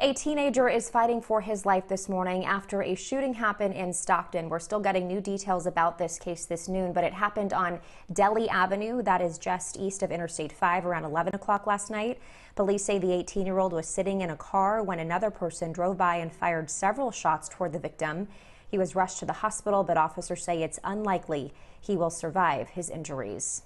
A teenager is fighting for his life this morning after a shooting happened in Stockton. We're still getting new details about this case this noon, but it happened on Delhi Avenue, that is just east of Interstate 5, around 11 o'clock last night. Police say the 18 year old was sitting in a car when another person drove by and fired several shots toward the victim. He was rushed to the hospital, but officers say it's unlikely he will survive his injuries.